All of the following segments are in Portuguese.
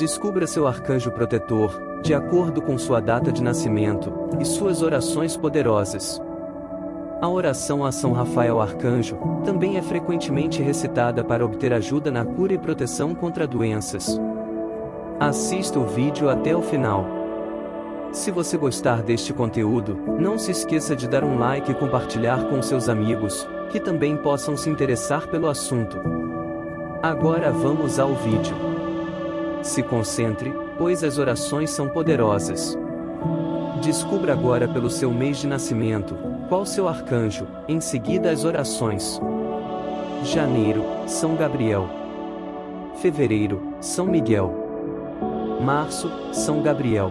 Descubra seu arcanjo protetor, de acordo com sua data de nascimento, e suas orações poderosas. A oração a São Rafael Arcanjo também é frequentemente recitada para obter ajuda na cura e proteção contra doenças. Assista o vídeo até o final. Se você gostar deste conteúdo, não se esqueça de dar um like e compartilhar com seus amigos, que também possam se interessar pelo assunto. Agora vamos ao vídeo. Se concentre, pois as orações são poderosas. Descubra agora pelo seu mês de nascimento, qual seu arcanjo, em seguida as orações. Janeiro, São Gabriel. Fevereiro, São Miguel. Março, São Gabriel.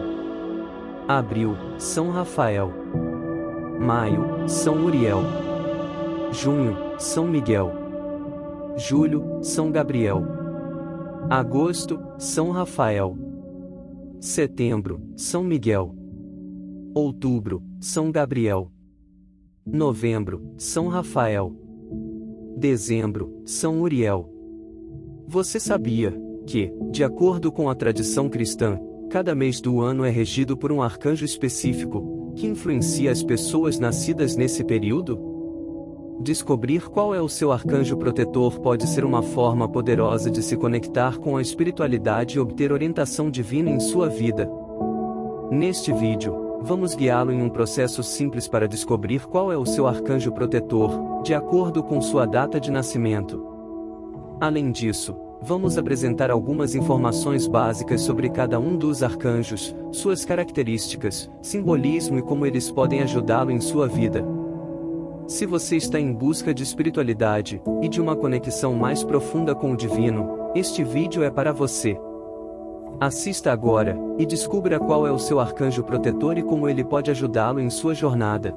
Abril, São Rafael. Maio, São Uriel. Junho, São Miguel. Julho, São Gabriel. Agosto, São Rafael. Setembro, São Miguel. Outubro, São Gabriel. Novembro, São Rafael. Dezembro, São Uriel. Você sabia que, de acordo com a tradição cristã, cada mês do ano é regido por um arcanjo específico, que influencia as pessoas nascidas nesse período? Descobrir qual é o seu arcanjo protetor pode ser uma forma poderosa de se conectar com a espiritualidade e obter orientação divina em sua vida. Neste vídeo, vamos guiá-lo em um processo simples para descobrir qual é o seu arcanjo protetor, de acordo com sua data de nascimento. Além disso, vamos apresentar algumas informações básicas sobre cada um dos arcanjos, suas características, simbolismo e como eles podem ajudá-lo em sua vida. Se você está em busca de espiritualidade e de uma conexão mais profunda com o divino, este vídeo é para você. Assista agora e descubra qual é o seu arcanjo protetor e como ele pode ajudá-lo em sua jornada.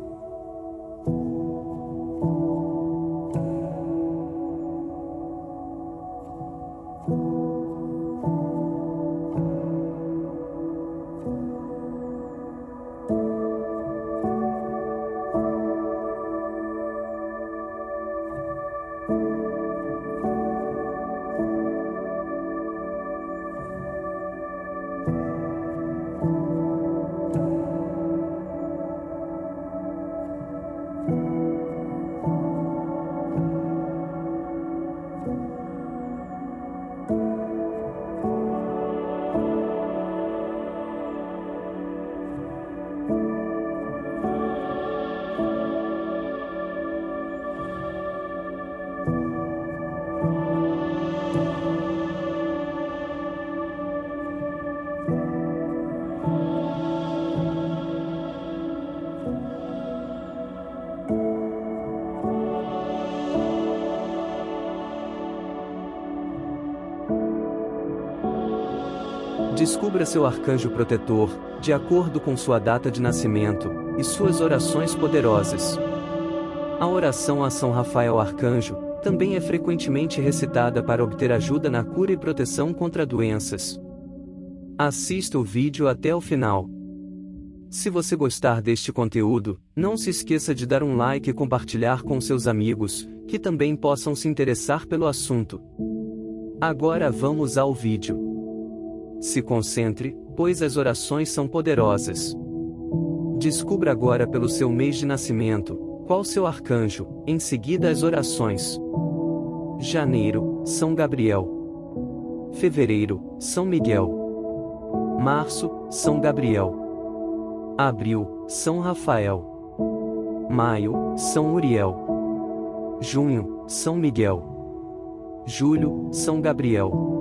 Descubra seu arcanjo protetor, de acordo com sua data de nascimento, e suas orações poderosas. A oração a São Rafael Arcanjo também é frequentemente recitada para obter ajuda na cura e proteção contra doenças. Assista o vídeo até o final. Se você gostar deste conteúdo, não se esqueça de dar um like e compartilhar com seus amigos, que também possam se interessar pelo assunto. Agora vamos ao vídeo. Se concentre, pois as orações são poderosas. Descubra agora pelo seu mês de nascimento, qual seu arcanjo, em seguida as orações. Janeiro, São Gabriel. Fevereiro, São Miguel. Março, São Gabriel. Abril, São Rafael. Maio, São Uriel. Junho, São Miguel. Julho, São Gabriel.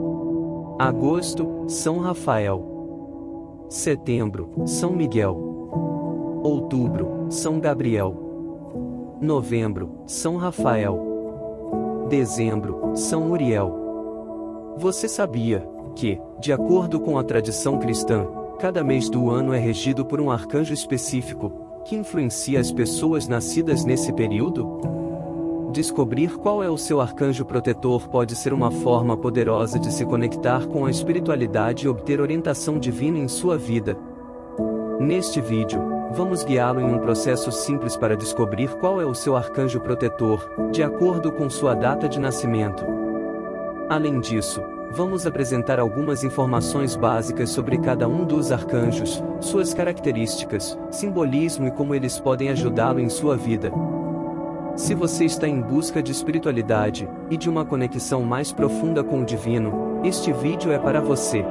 Agosto, São Rafael. Setembro, São Miguel. Outubro, São Gabriel. Novembro, São Rafael. Dezembro, São Uriel. Você sabia que, de acordo com a tradição cristã, cada mês do ano é regido por um arcanjo específico, que influencia as pessoas nascidas nesse período? Descobrir qual é o seu arcanjo protetor pode ser uma forma poderosa de se conectar com a espiritualidade e obter orientação divina em sua vida. Neste vídeo, vamos guiá-lo em um processo simples para descobrir qual é o seu arcanjo protetor, de acordo com sua data de nascimento. Além disso, vamos apresentar algumas informações básicas sobre cada um dos arcanjos, suas características, simbolismo e como eles podem ajudá-lo em sua vida. Se você está em busca de espiritualidade e de uma conexão mais profunda com o divino, este vídeo é para você.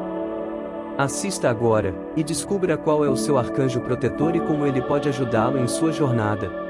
Assista agora e descubra qual é o seu arcanjo protetor e como ele pode ajudá-lo em sua jornada.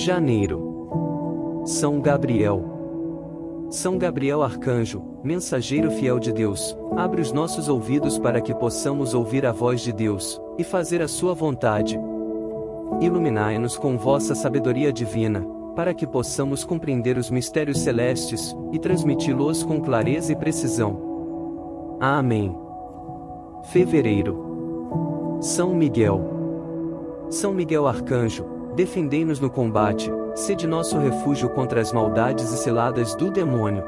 Janeiro. São Gabriel. São Gabriel Arcanjo, mensageiro fiel de Deus, abre os nossos ouvidos para que possamos ouvir a voz de Deus e fazer a sua vontade. Iluminai-nos com vossa sabedoria divina, para que possamos compreender os mistérios celestes e transmiti-los com clareza e precisão. Amém. Fevereiro. São Miguel. São Miguel Arcanjo, defendei-nos no combate, sede nosso refúgio contra as maldades e ciladas do demônio.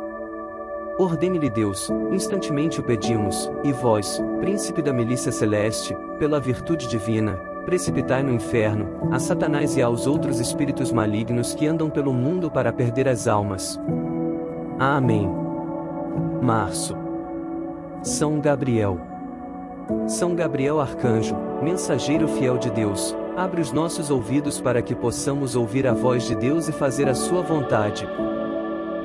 Ordene-lhe Deus, instantemente o pedimos, e vós, príncipe da milícia celeste, pela virtude divina, precipitai no inferno, a Satanás e aos outros espíritos malignos que andam pelo mundo para perder as almas. Amém. Março. São Gabriel. São Gabriel Arcanjo, mensageiro fiel de Deus, abre os nossos ouvidos para que possamos ouvir a voz de Deus e fazer a sua vontade.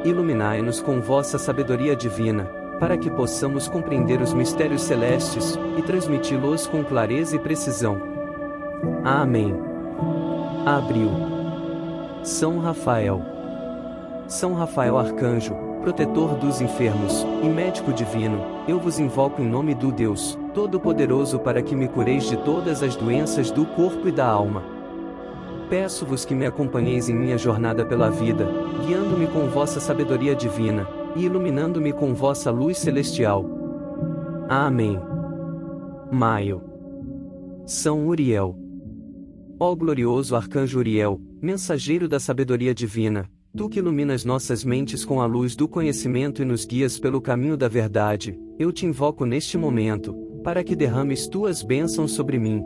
Iluminai-nos com vossa sabedoria divina, para que possamos compreender os mistérios celestes e transmiti-los com clareza e precisão. Amém. Abril. São Rafael. São Rafael Arcanjo, protetor dos enfermos, e médico divino, eu vos invoco em nome do Deus Todo-Poderoso para que me cureis de todas as doenças do corpo e da alma. Peço-vos que me acompanheis em minha jornada pela vida, guiando-me com vossa sabedoria divina, e iluminando-me com vossa luz celestial. Amém. Maio. São Uriel. Ó glorioso arcanjo Uriel, mensageiro da sabedoria divina, Tu que iluminas nossas mentes com a luz do conhecimento e nos guias pelo caminho da verdade, eu te invoco neste momento, para que derrames tuas bênçãos sobre mim.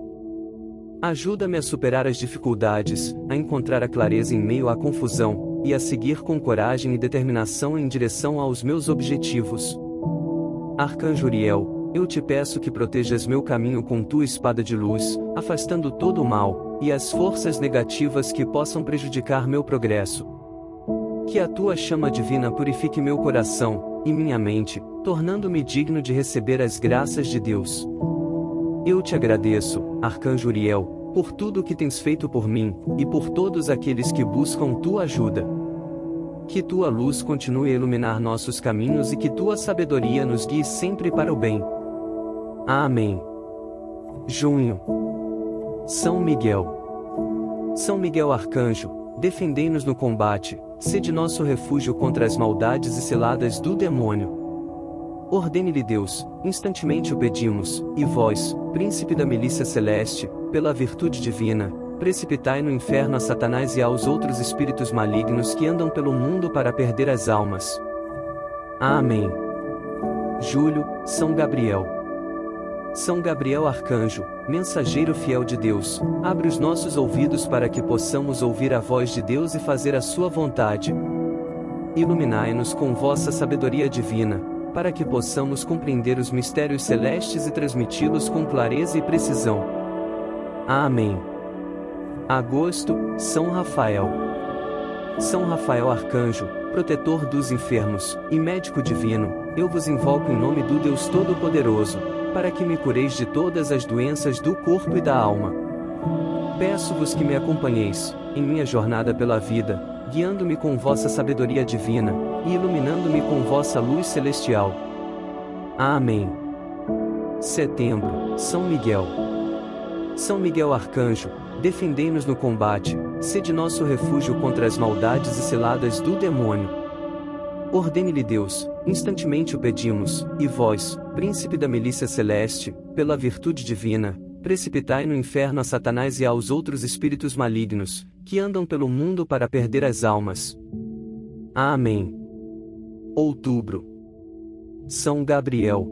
Ajuda-me a superar as dificuldades, a encontrar a clareza em meio à confusão, e a seguir com coragem e determinação em direção aos meus objetivos. Arcanjo Uriel, eu te peço que protejas meu caminho com tua espada de luz, afastando todo o mal e as forças negativas que possam prejudicar meu progresso. Que a tua chama divina purifique meu coração e minha mente, tornando-me digno de receber as graças de Deus. Eu te agradeço, Arcanjo Uriel, por tudo o que tens feito por mim e por todos aqueles que buscam tua ajuda. Que tua luz continue a iluminar nossos caminhos e que tua sabedoria nos guie sempre para o bem. Amém. Junho. São Miguel. São Miguel Arcanjo, defendei-nos no combate, sede nosso refúgio contra as maldades e ciladas do demônio. Ordene-lhe Deus, instantemente o pedimos, e vós, príncipe da milícia celeste, pela virtude divina, precipitai no inferno a Satanás e aos outros espíritos malignos que andam pelo mundo para perder as almas. Amém. Júlio, São Gabriel. São Gabriel Arcanjo, mensageiro fiel de Deus, abre os nossos ouvidos para que possamos ouvir a voz de Deus e fazer a sua vontade. Iluminai-nos com vossa sabedoria divina, para que possamos compreender os mistérios celestes e transmiti-los com clareza e precisão. Amém. Agosto, São Rafael. São Rafael Arcanjo, protetor dos enfermos, e médico divino, eu vos invoco em nome do Deus Todo-Poderoso, para que me cureis de todas as doenças do corpo e da alma. Peço-vos que me acompanheis, em minha jornada pela vida, guiando-me com vossa sabedoria divina, e iluminando-me com vossa luz celestial. Amém. Setembro, São Miguel. São Miguel Arcanjo, defendei-nos no combate, sede nosso refúgio contra as maldades e ciladas do demônio. Ordene-lhe Deus, instantemente o pedimos, e vós, príncipe da milícia celeste, pela virtude divina, precipitai no inferno a Satanás e aos outros espíritos malignos, que andam pelo mundo para perder as almas. Amém. Outubro. São Gabriel.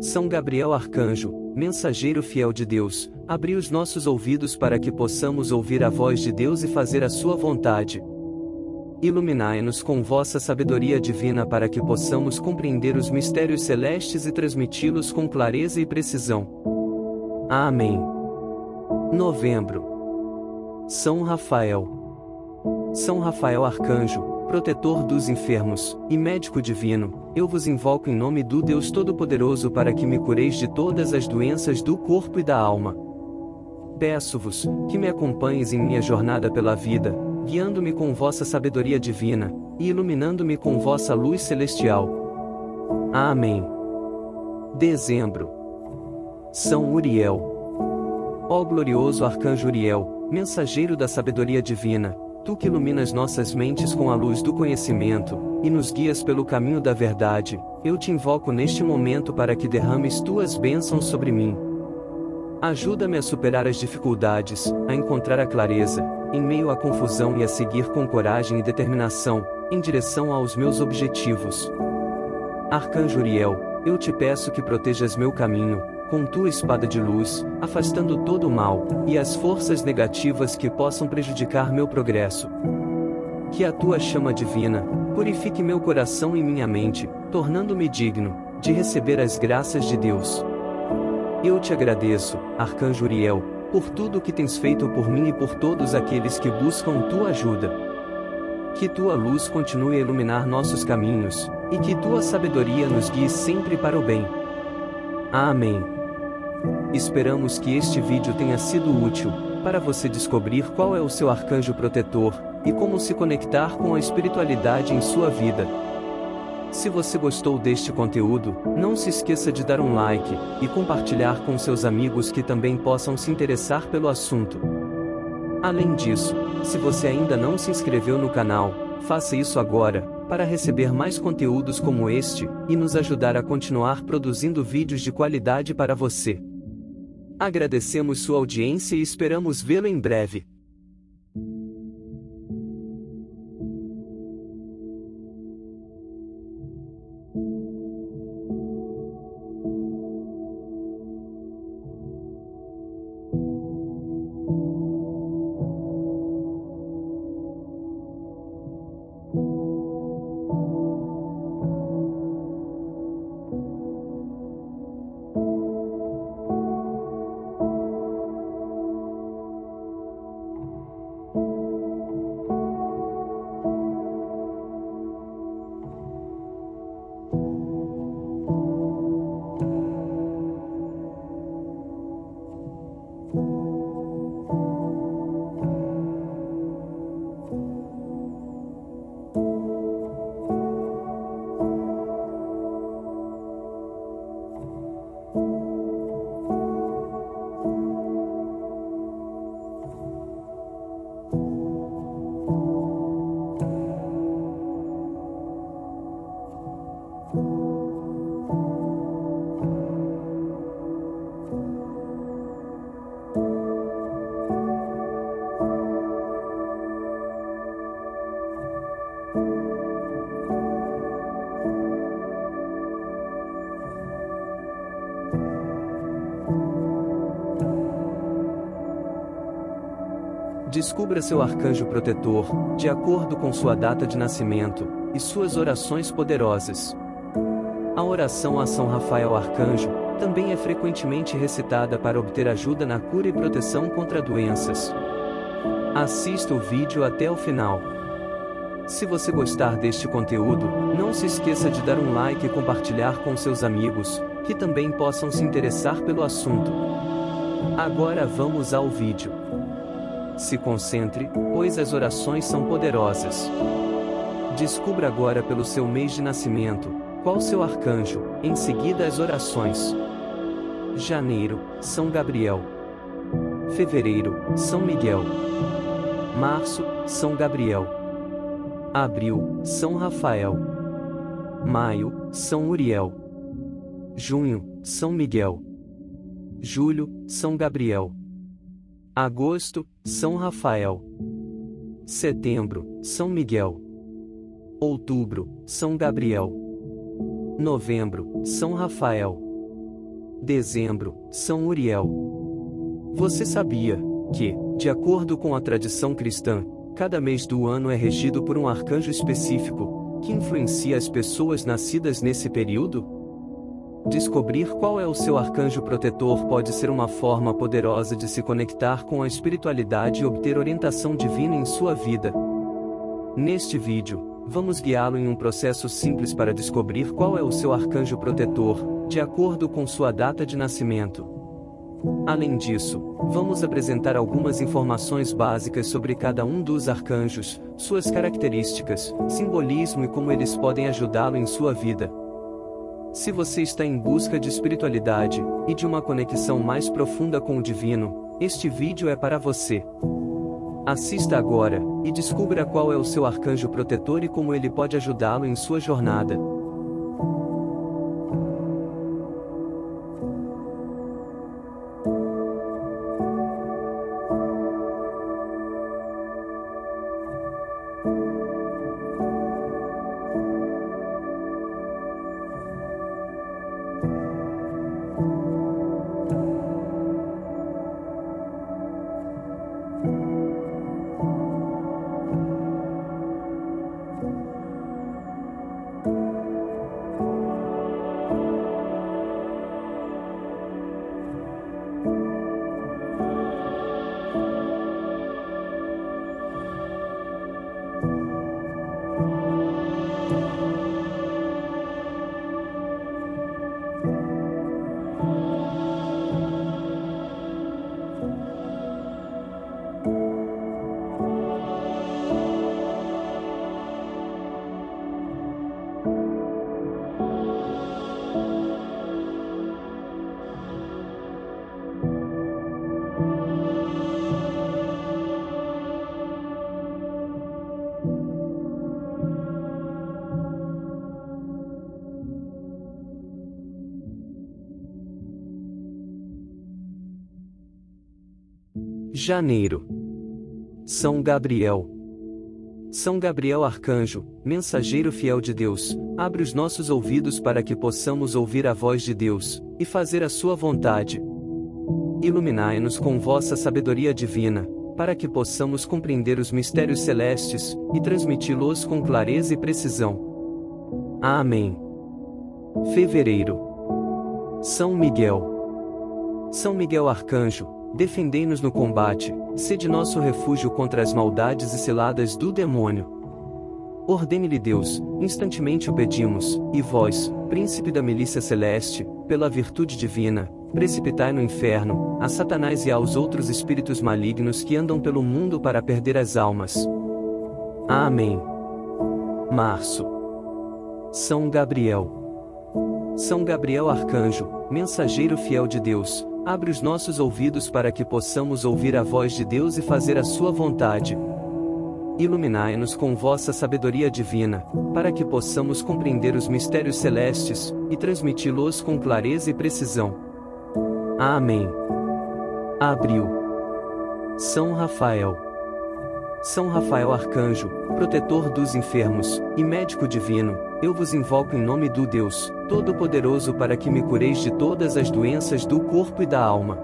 São Gabriel Arcanjo, mensageiro fiel de Deus, abri os nossos ouvidos para que possamos ouvir a voz de Deus e fazer a sua vontade. Iluminai-nos com vossa sabedoria divina para que possamos compreender os mistérios celestes e transmiti-los com clareza e precisão. Amém. Novembro. São Rafael. São Rafael Arcanjo, protetor dos enfermos, e médico divino, eu vos invoco em nome do Deus Todo-Poderoso para que me cureis de todas as doenças do corpo e da alma. Peço-vos, que me acompanhes em minha jornada pela vida, guiando-me com vossa sabedoria divina, e iluminando-me com vossa luz celestial. Amém. Dezembro. São Uriel. Ó glorioso arcanjo Uriel, mensageiro da sabedoria divina, tu que iluminas nossas mentes com a luz do conhecimento, e nos guias pelo caminho da verdade, eu te invoco neste momento para que derrames tuas bênçãos sobre mim. Ajuda-me a superar as dificuldades, a encontrar a clareza, em meio à confusão e a seguir com coragem e determinação, em direção aos meus objetivos. Arcanjo Uriel, eu te peço que protejas meu caminho, com tua espada de luz, afastando todo o mal, e as forças negativas que possam prejudicar meu progresso. Que a tua chama divina, purifique meu coração e minha mente, tornando-me digno, de receber as graças de Deus. Eu te agradeço, Arcanjo Uriel, por tudo que tens feito por mim e por todos aqueles que buscam tua ajuda. Que tua luz continue a iluminar nossos caminhos, e que tua sabedoria nos guie sempre para o bem. Amém. Esperamos que este vídeo tenha sido útil, para você descobrir qual é o seu arcanjo protetor, e como se conectar com a espiritualidade em sua vida. Se você gostou deste conteúdo, não se esqueça de dar um like e compartilhar com seus amigos que também possam se interessar pelo assunto. Além disso, se você ainda não se inscreveu no canal, faça isso agora, para receber mais conteúdos como este e nos ajudar a continuar produzindo vídeos de qualidade para você. Agradecemos sua audiência e esperamos vê-lo em breve. Descubra seu arcanjo protetor, de acordo com sua data de nascimento, e suas orações poderosas. A oração a São Rafael Arcanjo também é frequentemente recitada para obter ajuda na cura e proteção contra doenças. Assista o vídeo até o final. Se você gostar deste conteúdo, não se esqueça de dar um like e compartilhar com seus amigos, que também possam se interessar pelo assunto. Agora vamos ao vídeo. Se concentre, pois as orações são poderosas. Descubra agora pelo seu mês de nascimento, qual seu arcanjo, em seguida as orações. Janeiro, São Gabriel. Fevereiro, São Miguel. Março, São Gabriel. Abril, São Rafael. Maio, São Uriel. Junho, São Miguel. Julho, São Gabriel. Agosto, São Rafael. Setembro, São Miguel. Outubro, São Gabriel. Novembro, São Rafael. Dezembro, São Uriel. Você sabia que, de acordo com a tradição cristã, cada mês do ano é regido por um arcanjo específico, que influencia as pessoas nascidas nesse período? Descobrir qual é o seu arcanjo protetor pode ser uma forma poderosa de se conectar com a espiritualidade e obter orientação divina em sua vida. Neste vídeo, vamos guiá-lo em um processo simples para descobrir qual é o seu arcanjo protetor, de acordo com sua data de nascimento. Além disso, vamos apresentar algumas informações básicas sobre cada um dos arcanjos, suas características, simbolismo e como eles podem ajudá-lo em sua vida. Se você está em busca de espiritualidade e de uma conexão mais profunda com o divino, este vídeo é para você. Assista agora e descubra qual é o seu arcanjo protetor e como ele pode ajudá-lo em sua jornada. Janeiro. São Gabriel. São Gabriel Arcanjo, mensageiro fiel de Deus, abre os nossos ouvidos para que possamos ouvir a voz de Deus e fazer a sua vontade. Iluminai-nos com vossa sabedoria divina, para que possamos compreender os mistérios celestes e transmiti-los com clareza e precisão. Amém. Fevereiro. São Miguel. São Miguel Arcanjo, defendei-nos no combate, sede nosso refúgio contra as maldades e ciladas do demônio. Ordene-lhe Deus, instantemente o pedimos, e vós, príncipe da milícia celeste, pela virtude divina, precipitai no inferno, a Satanás e aos outros espíritos malignos que andam pelo mundo para perder as almas. Amém. Março. São Gabriel. São Gabriel Arcanjo, mensageiro fiel de Deus, Abre os nossos ouvidos para que possamos ouvir a voz de Deus e fazer a sua vontade. Iluminai-nos com vossa sabedoria divina, para que possamos compreender os mistérios celestes e transmiti-los com clareza e precisão. Amém. Abril. São Rafael. São Rafael Arcanjo, protetor dos enfermos e médico divino, eu vos invoco em nome do Deus Todo-Poderoso para que me cureis de todas as doenças do corpo e da alma.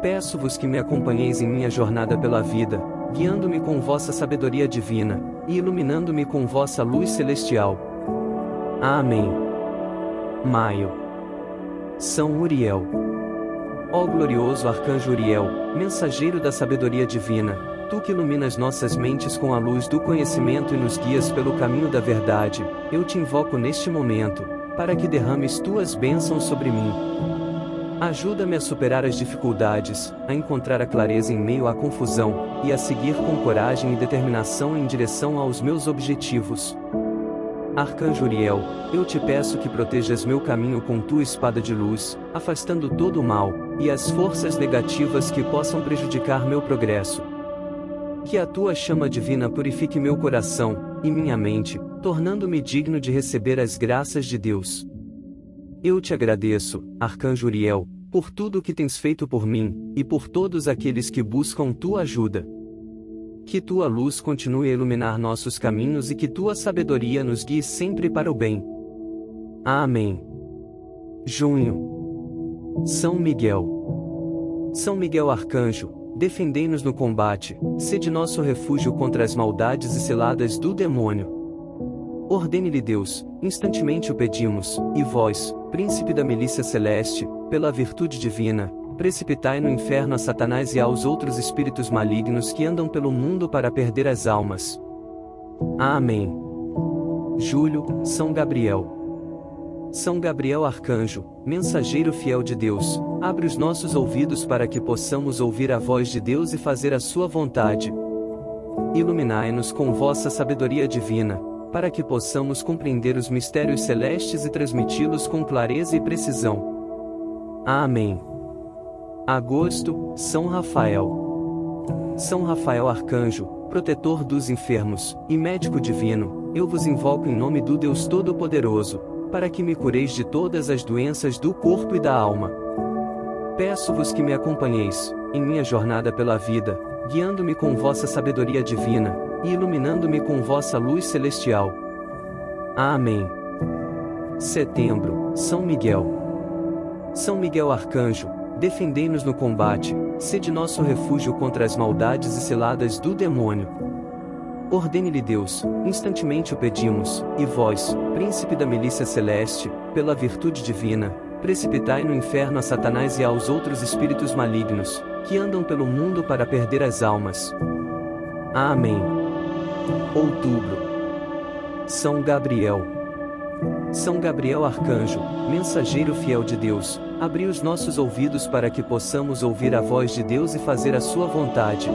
Peço-vos que me acompanheis em minha jornada pela vida, guiando-me com vossa sabedoria divina, e iluminando-me com vossa luz celestial. Amém. Maio. São Uriel. Ó glorioso arcanjo Uriel, mensageiro da sabedoria divina, tu que iluminas nossas mentes com a luz do conhecimento e nos guias pelo caminho da verdade, eu te invoco neste momento, para que derrames tuas bênçãos sobre mim. Ajuda-me a superar as dificuldades, a encontrar a clareza em meio à confusão, e a seguir com coragem e determinação em direção aos meus objetivos. Arcanjo Uriel, eu te peço que protejas meu caminho com tua espada de luz, afastando todo o mal, e as forças negativas que possam prejudicar meu progresso. Que a tua chama divina purifique meu coração, e minha mente, tornando-me digno de receber as graças de Deus. Eu te agradeço, Arcanjo Uriel, por tudo o que tens feito por mim, e por todos aqueles que buscam tua ajuda. Que tua luz continue a iluminar nossos caminhos e que tua sabedoria nos guie sempre para o bem. Amém. Junho. São Miguel. São Miguel Arcanjo, defendei-nos no combate, sede nosso refúgio contra as maldades e ciladas do demônio. Ordene-lhe Deus, instantemente o pedimos, e vós, príncipe da milícia celeste, pela virtude divina, precipitai no inferno a Satanás e aos outros espíritos malignos que andam pelo mundo para perder as almas. Amém. Julho, São Gabriel. São Gabriel Arcanjo, mensageiro fiel de Deus, abre os nossos ouvidos para que possamos ouvir a voz de Deus e fazer a sua vontade. Iluminai-nos com vossa sabedoria divina, para que possamos compreender os mistérios celestes e transmiti-los com clareza e precisão. Amém. Agosto, São Rafael. São Rafael Arcanjo, protetor dos enfermos, e médico divino, eu vos invoco em nome do Deus Todo-Poderoso, para que me cureis de todas as doenças do corpo e da alma. Peço-vos que me acompanheis, em minha jornada pela vida, guiando-me com vossa sabedoria divina, e iluminando-me com vossa luz celestial. Amém. Setembro, São Miguel. São Miguel Arcanjo, defendei-nos no combate, sede nosso refúgio contra as maldades e ciladas do demônio. Ordene-lhe Deus, instantemente o pedimos, e vós, príncipe da milícia celeste, pela virtude divina, precipitai no inferno a Satanás e aos outros espíritos malignos, que andam pelo mundo para perder as almas. Amém. Outubro. São Gabriel. São Gabriel Arcanjo, mensageiro fiel de Deus, abri os nossos ouvidos para que possamos ouvir a voz de Deus e fazer a sua vontade.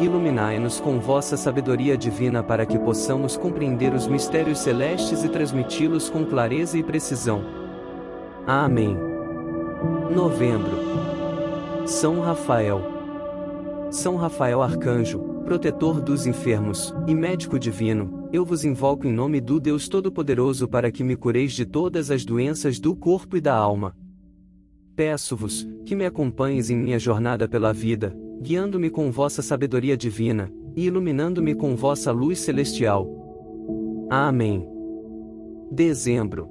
Iluminai-nos com vossa sabedoria divina para que possamos compreender os mistérios celestes e transmiti-los com clareza e precisão. Amém. Novembro. São Rafael. São Rafael Arcanjo, protetor dos enfermos, e médico divino, eu vos invoco em nome do Deus Todo-Poderoso para que me cureis de todas as doenças do corpo e da alma. Peço-vos, que me acompanhes em minha jornada pela vida, guiando-me com vossa sabedoria divina, e iluminando-me com vossa luz celestial. Amém. Dezembro.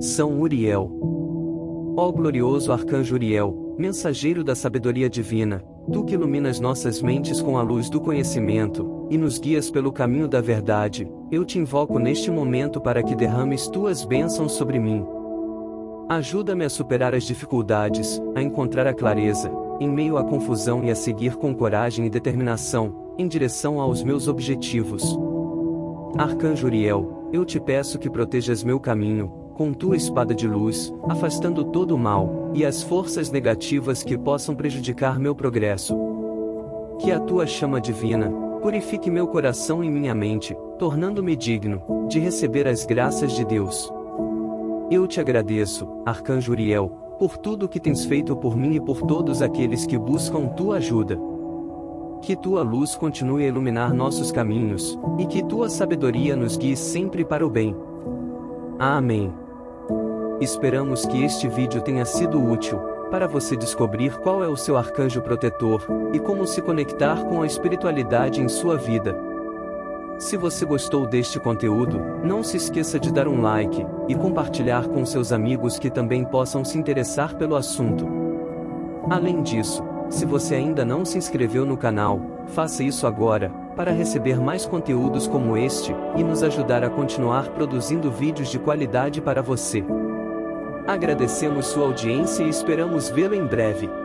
São Uriel. Ó glorioso arcanjo Uriel, mensageiro da sabedoria divina, tu que iluminas nossas mentes com a luz do conhecimento, e nos guias pelo caminho da verdade, eu te invoco neste momento para que derrames tuas bênçãos sobre mim. Ajuda-me a superar as dificuldades, a encontrar a clareza, em meio à confusão e a seguir com coragem e determinação, em direção aos meus objetivos. Arcanjo Uriel, eu te peço que protejas meu caminho, com tua espada de luz, afastando todo o mal, e as forças negativas que possam prejudicar meu progresso. Que a tua chama divina, purifique meu coração e minha mente, tornando-me digno, de receber as graças de Deus. Eu te agradeço, Arcanjo Uriel, por tudo que tens feito por mim e por todos aqueles que buscam tua ajuda. Que tua luz continue a iluminar nossos caminhos, e que tua sabedoria nos guie sempre para o bem. Amém. Esperamos que este vídeo tenha sido útil, para você descobrir qual é o seu arcanjo protetor, e como se conectar com a espiritualidade em sua vida. Se você gostou deste conteúdo, não se esqueça de dar um like e compartilhar com seus amigos que também possam se interessar pelo assunto. Além disso, se você ainda não se inscreveu no canal, faça isso agora, para receber mais conteúdos como este, e nos ajudar a continuar produzindo vídeos de qualidade para você. Agradecemos sua audiência e esperamos vê-lo em breve.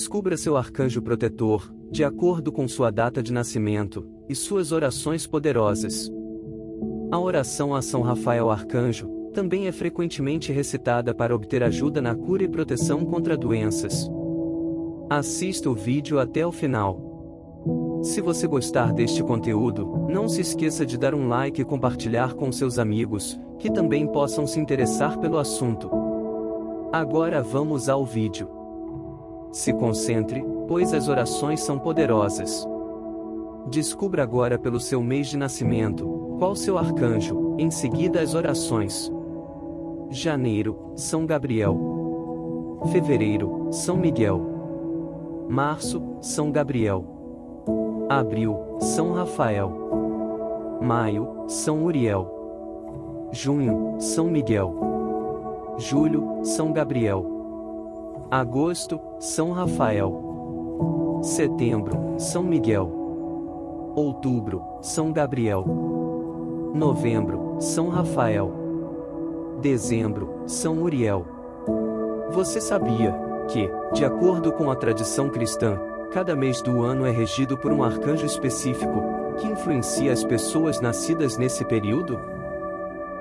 Descubra seu arcanjo protetor, de acordo com sua data de nascimento, e suas orações poderosas. A oração a São Rafael Arcanjo também é frequentemente recitada para obter ajuda na cura e proteção contra doenças. Assista o vídeo até o final. Se você gostar deste conteúdo, não se esqueça de dar um like e compartilhar com seus amigos, que também possam se interessar pelo assunto. Agora vamos ao vídeo. Se concentre, pois as orações são poderosas. Descubra agora pelo seu mês de nascimento, qual seu arcanjo, em seguida as orações. Janeiro, São Gabriel. Fevereiro, São Miguel. Março, São Gabriel. Abril, São Rafael. Maio, São Uriel. Junho, São Miguel. Julho, São Gabriel. Agosto, São Rafael. Setembro, São Miguel. Outubro, São Gabriel. Novembro, São Rafael. Dezembro, São Uriel. Você sabia que, de acordo com a tradição cristã, cada mês do ano é regido por um arcanjo específico, que influencia as pessoas nascidas nesse período?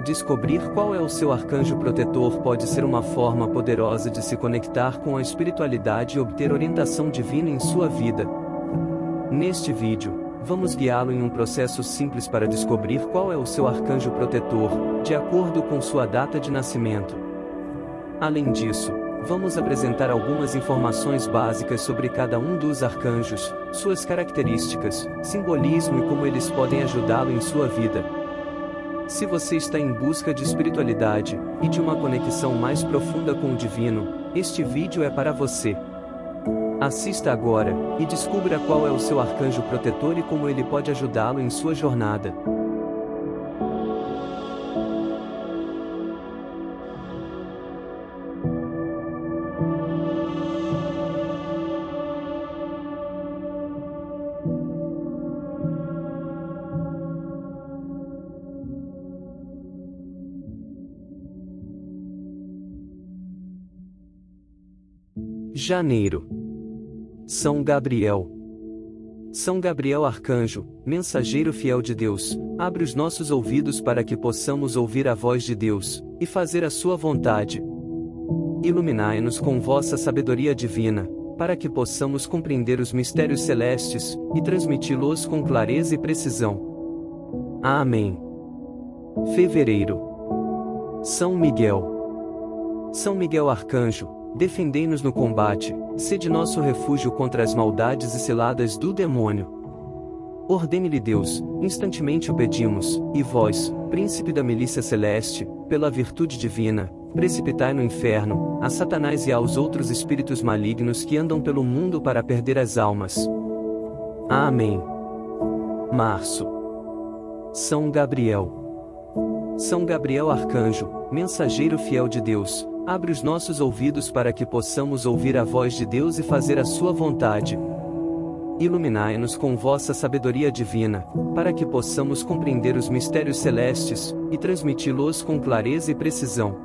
Descobrir qual é o seu arcanjo protetor pode ser uma forma poderosa de se conectar com a espiritualidade e obter orientação divina em sua vida. Neste vídeo, vamos guiá-lo em um processo simples para descobrir qual é o seu arcanjo protetor, de acordo com sua data de nascimento. Além disso, vamos apresentar algumas informações básicas sobre cada um dos arcanjos, suas características, simbolismo e como eles podem ajudá-lo em sua vida. Se você está em busca de espiritualidade e de uma conexão mais profunda com o divino, este vídeo é para você. Assista agora e descubra qual é o seu arcanjo protetor e como ele pode ajudá-lo em sua jornada. Janeiro são Gabriel. São Gabriel Arcanjo, mensageiro fiel de Deus, abre os nossos ouvidos para que possamos ouvir a voz de Deus e fazer a sua vontade. Iluminai-nos com vossa sabedoria divina, para que possamos compreender os mistérios celestes e transmiti-los com clareza e precisão. Amém. Fevereiro. São Miguel. São Miguel Arcanjo, defendei-nos no combate, sede nosso refúgio contra as maldades e ciladas do demônio. Ordene-lhe Deus, instantemente o pedimos, e vós, príncipe da milícia celeste, pela virtude divina, precipitai no inferno, a Satanás e aos outros espíritos malignos que andam pelo mundo para perder as almas. Amém. Março. São Gabriel. São Gabriel Arcanjo, mensageiro fiel de Deus, Abre os nossos ouvidos para que possamos ouvir a voz de Deus e fazer a sua vontade. Iluminai-nos com vossa sabedoria divina, para que possamos compreender os mistérios celestes e transmiti-los com clareza e precisão.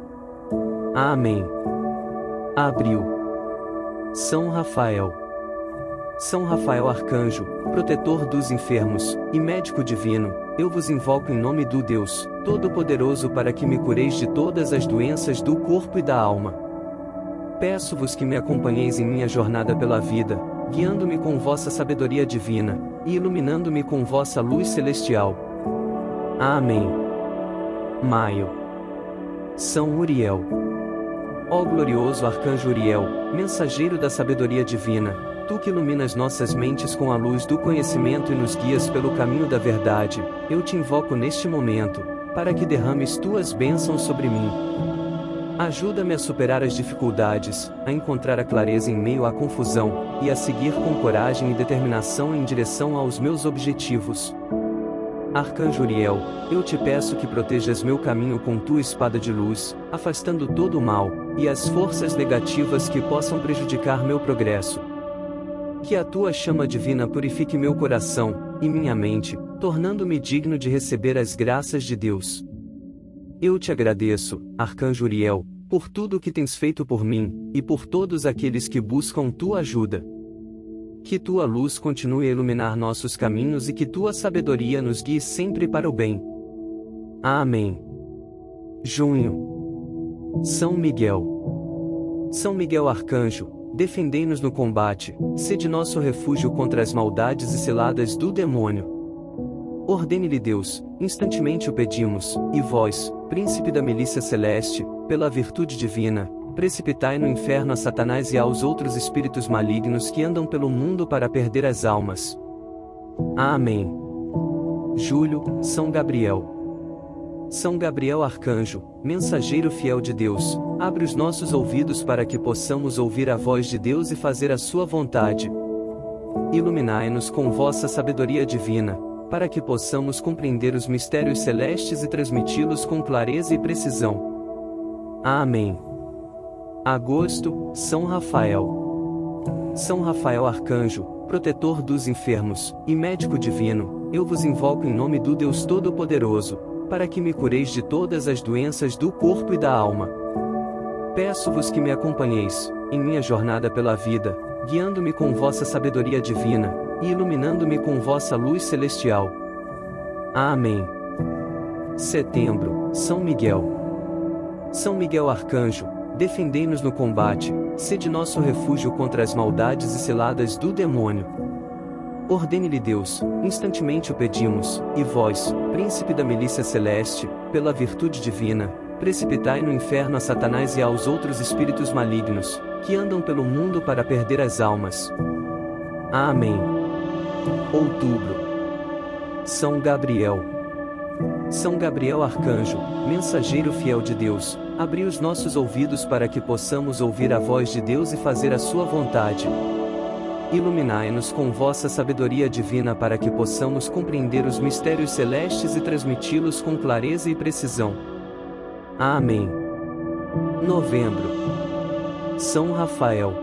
Amém. Abril. São Rafael. São Rafael Arcanjo, protetor dos enfermos e médico divino, eu vos invoco em nome do Deus Todo-Poderoso para que me cureis de todas as doenças do corpo e da alma. Peço-vos que me acompanheis em minha jornada pela vida, guiando-me com vossa sabedoria divina e iluminando-me com vossa luz celestial. Amém. Maio. São Uriel. Ó glorioso arcanjo Uriel, mensageiro da sabedoria divina, Tu que iluminas nossas mentes com a luz do conhecimento e nos guias pelo caminho da verdade, eu te invoco neste momento, para que derrames tuas bênçãos sobre mim. Ajuda-me a superar as dificuldades, a encontrar a clareza em meio à confusão, e a seguir com coragem e determinação em direção aos meus objetivos. Arcanjo Uriel, eu te peço que protejas meu caminho com tua espada de luz, afastando todo o mal e as forças negativas que possam prejudicar meu progresso. Que a tua chama divina purifique meu coração e minha mente, tornando-me digno de receber as graças de Deus. Eu te agradeço, Arcanjo Uriel, por tudo o que tens feito por mim, e por todos aqueles que buscam tua ajuda. Que tua luz continue a iluminar nossos caminhos e que tua sabedoria nos guie sempre para o bem. Amém. Junho. São Miguel. São Miguel Arcanjo, defendei-nos no combate, sede nosso refúgio contra as maldades e ciladas do demônio. Ordene-lhe Deus, instantemente o pedimos, e vós, príncipe da milícia celeste, pela virtude divina, precipitai no inferno a Satanás e aos outros espíritos malignos que andam pelo mundo para perder as almas. Amém. Julho, São Gabriel. São Gabriel Arcanjo, mensageiro fiel de Deus, abre os nossos ouvidos para que possamos ouvir a voz de Deus e fazer a sua vontade. Iluminai-nos com vossa sabedoria divina, para que possamos compreender os mistérios celestes e transmiti-los com clareza e precisão. Amém. Agosto, São Rafael. São Rafael Arcanjo, protetor dos enfermos e médico divino, eu vos invoco em nome do Deus Todo-Poderoso para que me cureis de todas as doenças do corpo e da alma. Peço-vos que me acompanheis, em minha jornada pela vida, guiando-me com vossa sabedoria divina, e iluminando-me com vossa luz celestial. Amém. Setembro, São Miguel. São Miguel Arcanjo, defendei-nos no combate, sede nosso refúgio contra as maldades e ciladas do demônio. Ordene-lhe Deus, instantemente o pedimos, e vós, príncipe da milícia celeste, pela virtude divina, precipitai no inferno a Satanás e aos outros espíritos malignos, que andam pelo mundo para perder as almas. Amém. Outubro. São Gabriel. São Gabriel Arcanjo, mensageiro fiel de Deus, abri os nossos ouvidos para que possamos ouvir a voz de Deus e fazer a sua vontade. Iluminai-nos com vossa sabedoria divina para que possamos compreender os mistérios celestes e transmiti-los com clareza e precisão. Amém. Novembro. São Rafael.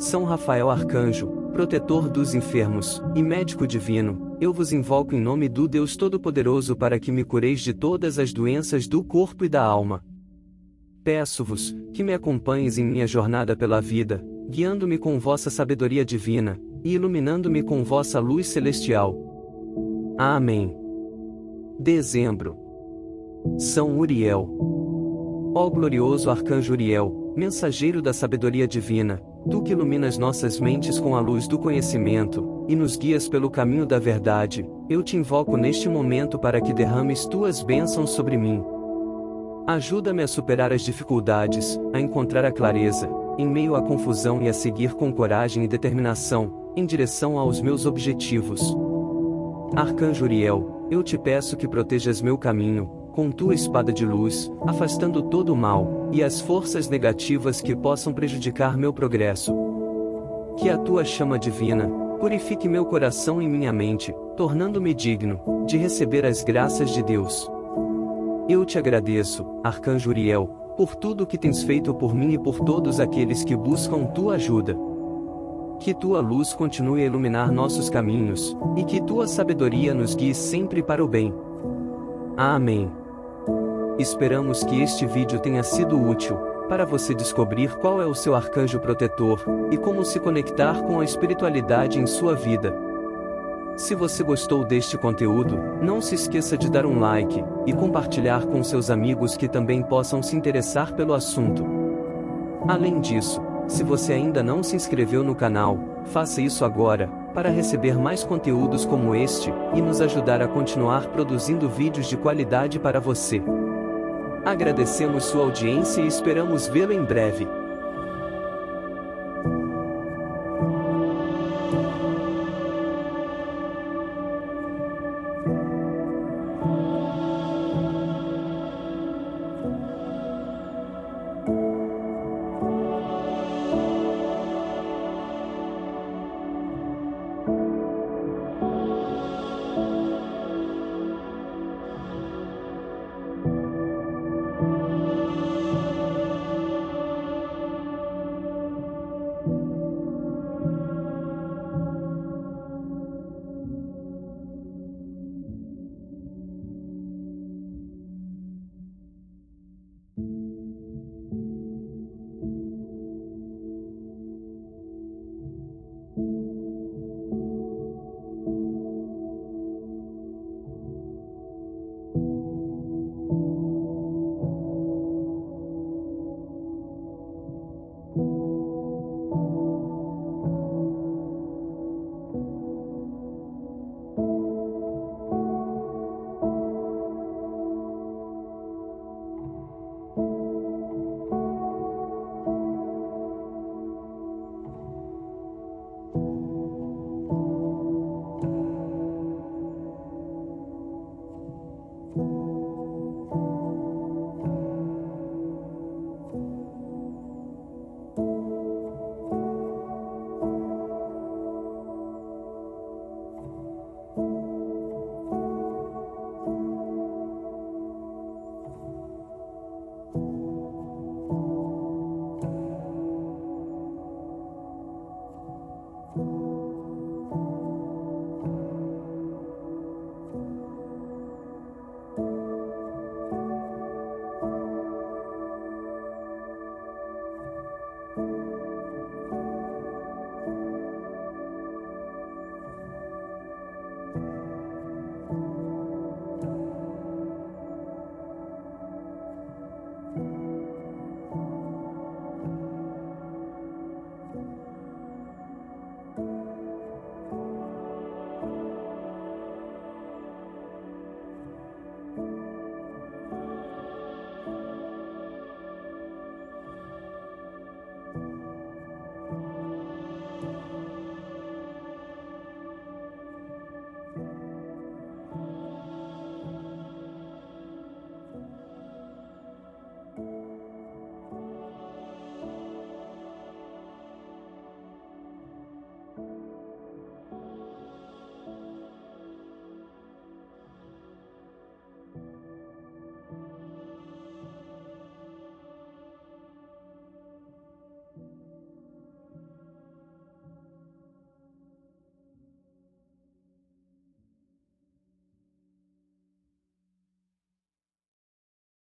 São Rafael Arcanjo, protetor dos enfermos, e médico divino, eu vos invoco em nome do Deus Todo-Poderoso para que me cureis de todas as doenças do corpo e da alma. Peço-vos, que me acompanhes em minha jornada pela vida, guiando-me com vossa sabedoria divina, e iluminando-me com vossa luz celestial. Amém. Dezembro. São Uriel. Ó glorioso arcanjo Uriel, mensageiro da sabedoria divina, tu que iluminas nossas mentes com a luz do conhecimento, e nos guias pelo caminho da verdade, eu te invoco neste momento para que derrames tuas bênçãos sobre mim. Ajuda-me a superar as dificuldades, a encontrar a clareza, em meio à confusão e a seguir com coragem e determinação, em direção aos meus objetivos. Arcanjo Uriel, eu te peço que protejas meu caminho, com tua espada de luz, afastando todo o mal, e as forças negativas que possam prejudicar meu progresso. Que a tua chama divina, purifique meu coração e minha mente, tornando-me digno, de receber as graças de Deus. Eu te agradeço, Arcanjo Uriel, por tudo que tens feito por mim e por todos aqueles que buscam tua ajuda. Que tua luz continue a iluminar nossos caminhos, e que tua sabedoria nos guie sempre para o bem. Amém. Esperamos que este vídeo tenha sido útil, para você descobrir qual é o seu arcanjo protetor, e como se conectar com a espiritualidade em sua vida. Se você gostou deste conteúdo, não se esqueça de dar um like e compartilhar com seus amigos que também possam se interessar pelo assunto. Além disso, se você ainda não se inscreveu no canal, faça isso agora, para receber mais conteúdos como este e nos ajudar a continuar produzindo vídeos de qualidade para você. Agradecemos sua audiência e esperamos vê-lo em breve.